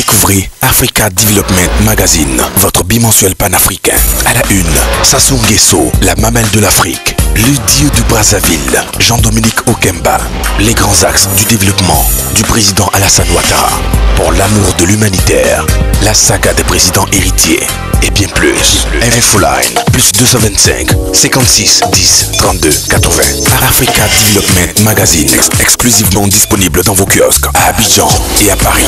Découvrez Africa Development Magazine, votre bimensuel panafricain. À la une, Sassou Nguesso, la mamelle de l'Afrique. Le dieu du Brazzaville, Jean-Dominique Okemba. Les grands axes du développement du président Alassane Ouattara. Pour l'amour de l'humanitaire, la saga des présidents héritiers et bien plus. RFO Line, plus 225 56 10 32 80. par Africa Development Magazine, exclusivement disponible dans vos kiosques à Abidjan et à Paris.